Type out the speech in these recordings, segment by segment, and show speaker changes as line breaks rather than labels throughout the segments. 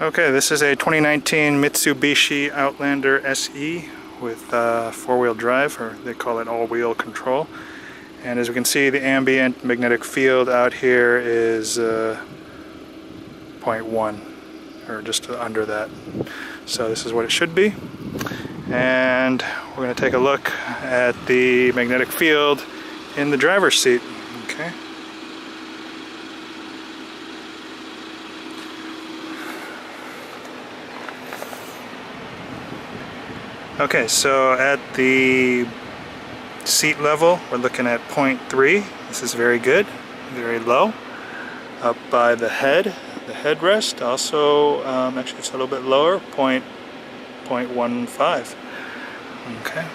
Okay, this is a 2019 Mitsubishi Outlander SE with uh, four-wheel drive, or they call it all-wheel control. And as we can see, the ambient magnetic field out here is uh, 0.1, or just under that. So this is what it should be. And we're going to take a look at the magnetic field in the driver's seat. Okay. Okay, so at the seat level, we're looking at 0.3. This is very good, very low. Up by the head, the headrest, also, um, actually it's a little bit lower, 0.15. Okay.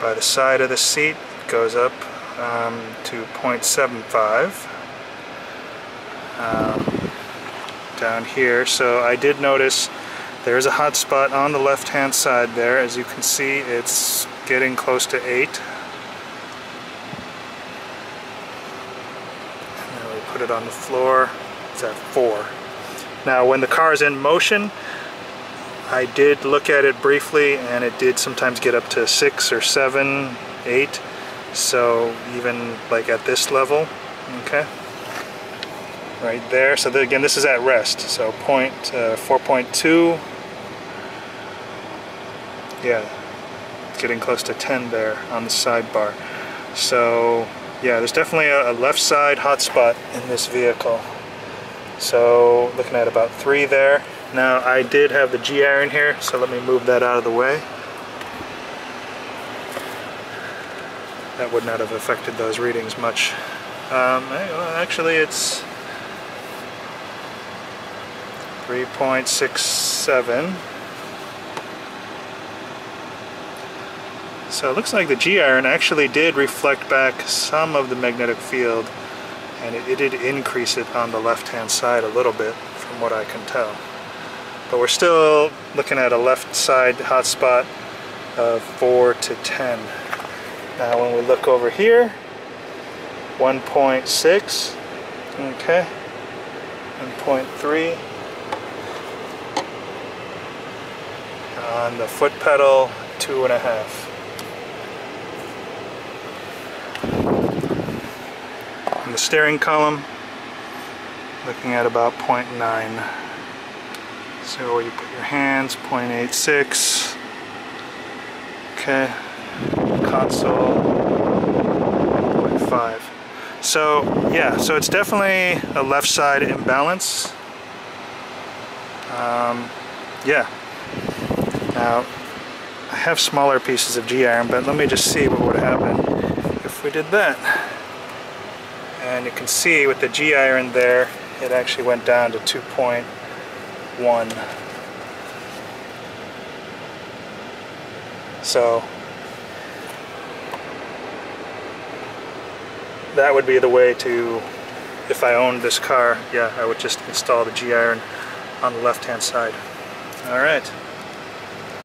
By the side of the seat, it goes up um, to 0.75. Um, down here, so I did notice there's a hot spot on the left hand side there. As you can see, it's getting close to 8. And then we put it on the floor. It's at 4. Now when the car is in motion, I did look at it briefly and it did sometimes get up to 6 or 7, 8. So even like at this level, okay right there. So again, this is at rest. So point uh, 4.2 yeah, getting close to 10 there on the sidebar. So yeah, there's definitely a, a left side hotspot in this vehicle. So looking at about three there. Now I did have the G-iron here, so let me move that out of the way. That would not have affected those readings much. Um, actually it's 3.67 So it looks like the G-iron actually did reflect back some of the magnetic field and it, it did increase it on the left hand side a little bit from what I can tell. But we're still looking at a left side hotspot of 4 to 10. Now when we look over here, 1.6, okay, 1.3. On the foot pedal, two and a half. On the steering column, looking at about 0.9. So where you put your hands, 0.86. Okay, console, 0.5. So yeah, so it's definitely a left side imbalance. Um, yeah. Now, I have smaller pieces of G-iron, but let me just see what would happen if we did that. And you can see with the G-iron there it actually went down to 2.1 so that would be the way to if I owned this car yeah I would just install the G-iron on the left hand side alright